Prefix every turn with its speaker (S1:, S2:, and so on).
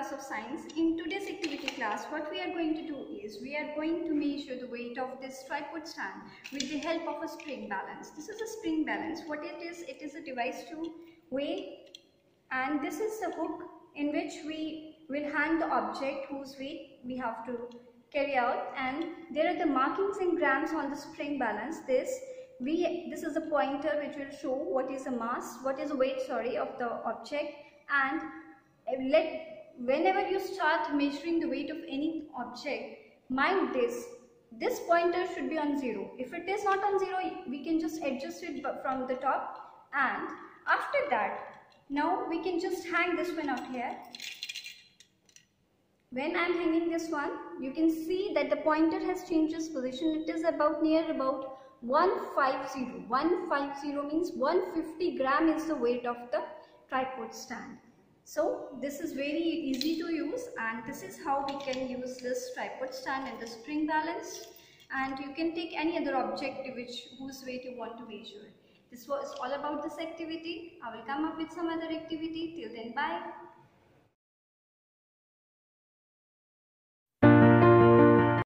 S1: class of science. In today's activity class, what we are going to do is we are going to measure the weight of this tripod stand with the help of a spring balance. This is a spring balance. What it is, it is a device to weigh and this is the hook in which we will hang the object whose weight we have to carry out and there are the markings in grams on the spring balance. This we this is a pointer which will show what is the mass, what is the weight sorry of the object and let whenever you start measuring the weight of any object mind this this pointer should be on zero. If it is not on zero we can just adjust it from the top. And after that now we can just hang this one out here. When I am hanging this one you can see that the pointer has changed its position. It is about near about 150 150 means 150 gram is the weight of the tripod stand so this is very easy to use and this is how we can use this tripod stand and the spring balance and you can take any other object which whose weight you want to measure. This was all about this activity. I will come up with some other activity. Till then bye.